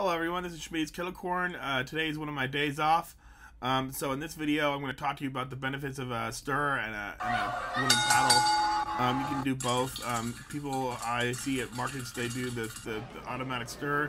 Hello everyone, this is Schmidty's Kettle Corn. Uh, today is one of my days off. Um, so in this video, I'm going to talk to you about the benefits of a stir and a, and a wooden paddle. Um, you can do both. Um, people I see at markets, they do the, the, the, automatic stir.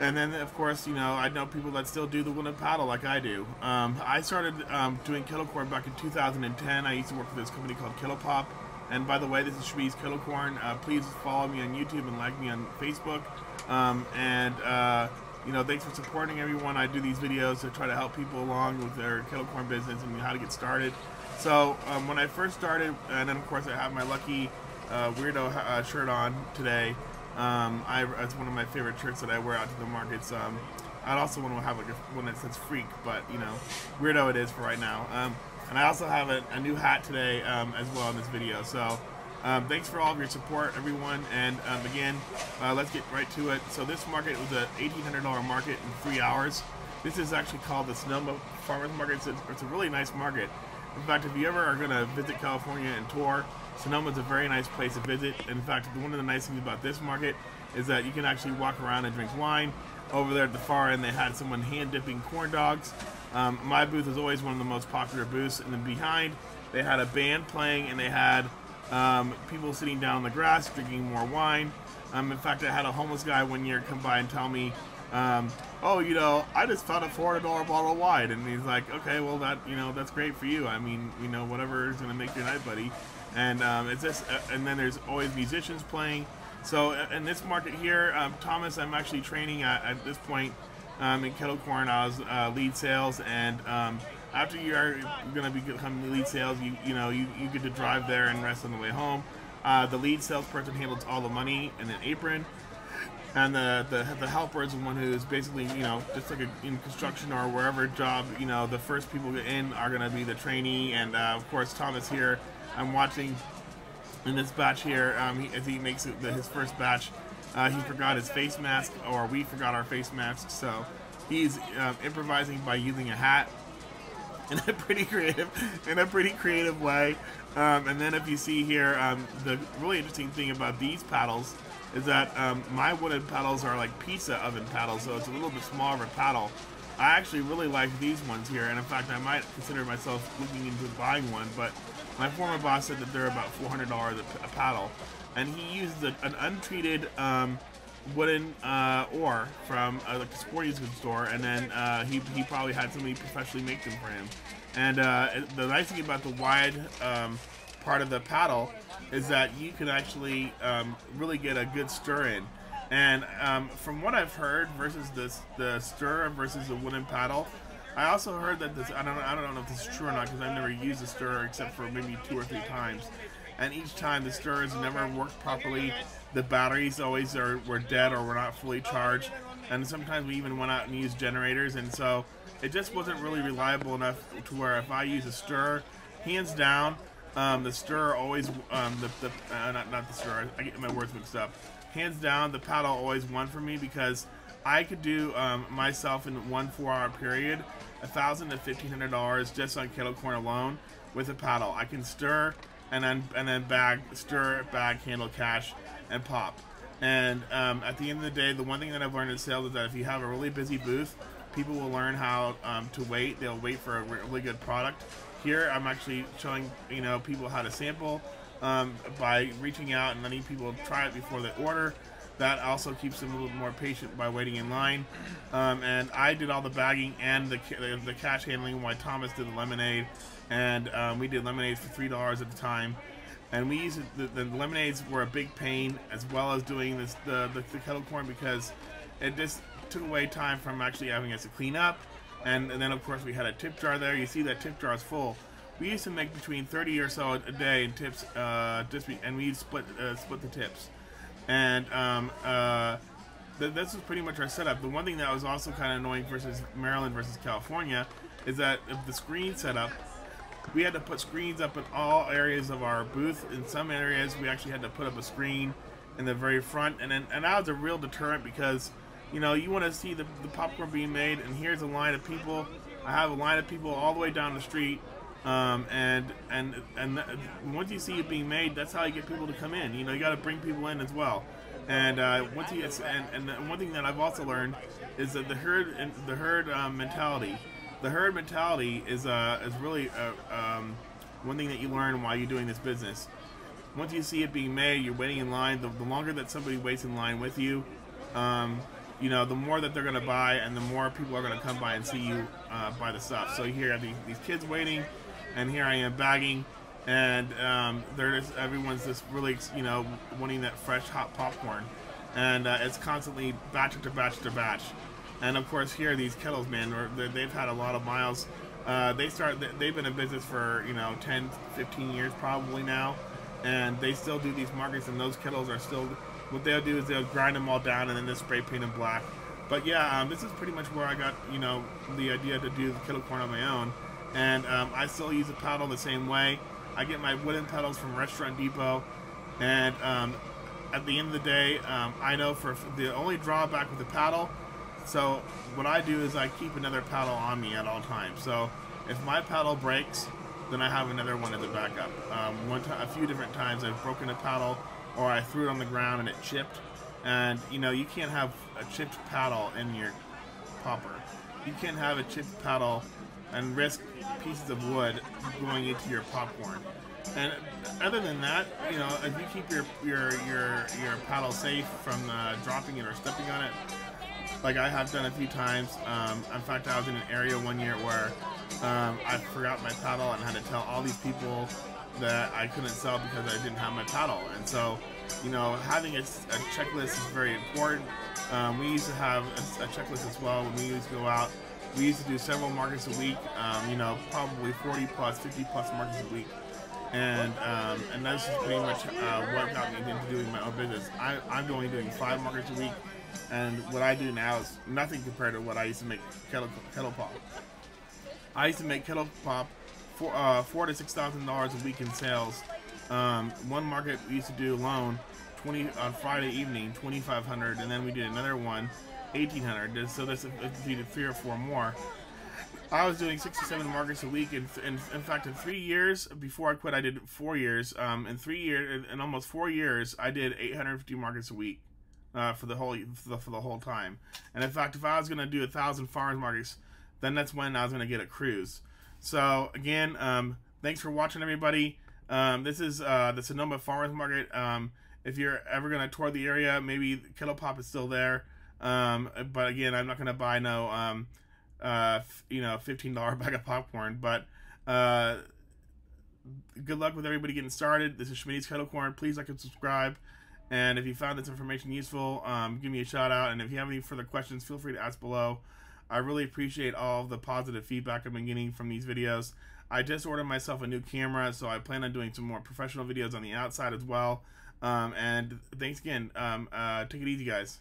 And then, of course, you know, I know people that still do the wooden paddle like I do. Um, I started um, doing kettle corn back in 2010. I used to work for this company called Kettle Pop. And by the way, this is Shree's Kettle Corn. Uh, please follow me on YouTube and like me on Facebook. Um, and, uh, you know, thanks for supporting everyone. I do these videos to try to help people along with their kettle corn business and how to get started. So, um, when I first started, and then of course I have my lucky uh, weirdo uh, shirt on today. Um, I, it's one of my favorite shirts that I wear out to the markets. Um, I'd also want to have like a, one that says freak, but you know, weirdo it is for right now. And I also have a, a new hat today um, as well in this video. So um, thanks for all of your support, everyone. And um, again, uh, let's get right to it. So this market was a $1,800 market in three hours. This is actually called the Sonoma Farmers Market. It's a, it's a really nice market. In fact, if you ever are going to visit California and tour, Sonoma is a very nice place to visit. In fact, one of the nice things about this market is that you can actually walk around and drink wine. Over there at the far end, they had someone hand dipping corn dogs. Um, my booth was always one of the most popular booths. And then behind, they had a band playing and they had um, people sitting down on the grass drinking more wine. Um, in fact, I had a homeless guy one year come by and tell me, um, "Oh, you know, I just found a four hundred dollar bottle of wine," and he's like, "Okay, well, that you know, that's great for you. I mean, you know, whatever is gonna make your night, buddy." And um, it's just, uh, and then there's always musicians playing. So uh, in this market here, um, Thomas, I'm actually training at, at this point um, in kettle corn. I was uh, lead sales, and um, after you are going to become lead sales, you you know you, you get to drive there and rest on the way home. Uh, the lead salesperson handles all the money in an apron, and the, the the helper is the one who is basically you know just like a, in construction or wherever job you know the first people in are going to be the trainee, and uh, of course Thomas here. I'm watching in this batch here um, he, as he makes it the, his first batch. Uh, he forgot his face mask, or we forgot our face masks, so he's uh, improvising by using a hat in a pretty creative, in a pretty creative way. Um, and then if you see here, um, the really interesting thing about these paddles is that um, my wooden paddles are like pizza oven paddles, so it's a little bit smaller of a paddle. I actually really like these ones here, and in fact, I might consider myself looking into buying one. But my former boss said that they're about $400 a, paddle, and he uses a, an untreated um, wooden uh, ore from uh, like a sporting goods store, and then uh, he, he probably had somebody professionally make them for him. And uh, the nice thing about the wide um, part of the paddle is that you can actually um, really get a good stir in. And um, from what I've heard, versus this the stir versus the wooden paddle, I also heard that this I don't I don't know if this is true or not because I've never used a stir except for maybe two or three times and each time the stirrers never worked properly. The batteries always are were dead or were not fully charged, and sometimes we even went out and used generators, and so it just wasn't really reliable enough to where if I use a stir, hands down, um, the stir always um, the, the uh, not not the stir. I get my words mixed up. Hands down, the paddle always won for me because I could do um, myself in one four-hour period, a thousand to fifteen hundred dollars just on kettle corn alone with a paddle. I can stir and then and then bag, stir, bag, handle, cash, and pop. And um, at the end of the day, the one thing that I've learned in sales is that if you have a really busy booth, people will learn how um, to wait. They'll wait for a really good product. Here, I'm actually showing you know people how to sample um, by reaching out and letting people try it before they order. That also keeps them a little more patient by waiting in line. Um, and I did all the bagging and the, the, the cash handling while Thomas did the lemonade. And um, we did lemonades for $3 at the time. And we used the, the, lemonades were a big pain as well as doing this the, the, the kettle corn because it just took away time from actually having us to clean up. And, and then of course we had a tip jar there. You see that tip jar is full we used to make between 30 or so a day in tips, uh, and we'd split uh, split the tips and um, uh, th- this is pretty much our setup. The one thing that was also kind of annoying versus Maryland versus California is that if the screen setup, we had to put screens up in all areas of our booth. In some areas, we actually had to put up a screen in the very front, and and that was a real deterrent because you know you want to see the, the popcorn being made, and here's a line of people. I have a line of people all the way down the street um, and and and once you see it being made, that's how you get people to come in. You know, you got to bring people in as well. And uh, once you and, and one thing that I've also learned is that the herd the herd um, mentality, the herd mentality is uh, is really uh, um, one thing that you learn while you're doing this business. Once you see it being made, you're waiting in line. The, the longer that somebody waits in line with you, um, you know, the more that they're going to buy, and the more people are going to come by and see you uh, buy the stuff. So here these, these kids waiting, and here I am bagging and um, there's everyone's just really you know wanting that fresh hot popcorn, and uh, it's constantly batch after batch after batch, and of course here these kettles, man, they've had a lot of miles. Uh, they start they've been in business for you know 10, 15 years probably now, and they still do these markets, and those kettles are still what they'll do is they'll grind them all down and then they spray paint them black. But yeah, um, this is pretty much where I got you know the idea to do the kettle corn on my own, and um, I still use a paddle the same way. I get my wooden pedals from Restaurant Depot, and um, at the end of the day, um, I know for the only drawback with the paddle. So what I do is I keep another paddle on me at all times. So if my paddle breaks, then I have another one as a backup. Um, one a few different times I've broken a paddle, or I threw it on the ground and it chipped. And you know you can't have a chipped paddle in your popper. You can't have a chipped paddle and risk pieces of wood going into your popcorn. And other than that, you know, if you keep your your your your paddle safe from uh, dropping it or stepping on it, like I have done a few times. Um, in fact, I was in an area one year where um, I forgot my paddle and had to tell all these people that I couldn't sell because I didn't have my paddle. And so, you know, having a, a checklist is very important. Um, we used to have a, a checklist as well when we used to go out we used to do several markets a week, um, you know, probably 40 plus, 50 plus markets a week. And um, and that's just pretty much uh, what got me into doing my own business. I, I'm only doing five markets a week, and what I do now is nothing compared to what I used to make kettle, kettle pop. I used to make kettle pop for uh, four to six thousand dollars a week in sales. Um, one market we used to do alone, twenty on Friday evening, twenty five hundred, and then we did another one 1800 so that's either three or four more I was doing 67 markets a week, and in, in, in, fact, in three years before I quit, I did four years. Um, in three years, in almost four years, I did 850 markets a week uh, for the whole for the, for the whole time. And in fact, if I was going to do a thousand farmers markets, then that's when I was going to get a cruise. So again, um, thanks for watching, everybody. Um, this is uh, the Sonoma Farmers Market. Um, if you're ever going to tour the area, maybe Kettle Pop is still there. Um, but again, I'm not going to buy no, um, uh, you know, $15 bag of popcorn. But uh, good luck with everybody getting started. This is Schmidty's Kettle Corn. Please like and subscribe. And if you found this information useful, um, give me a shout out. And if you have any further questions, feel free to ask below. I really appreciate all the positive feedback I've been getting from these videos. I just ordered myself a new camera, so I plan on doing some more professional videos on the outside as well. Um, and thanks again. Um, uh, take it easy, guys.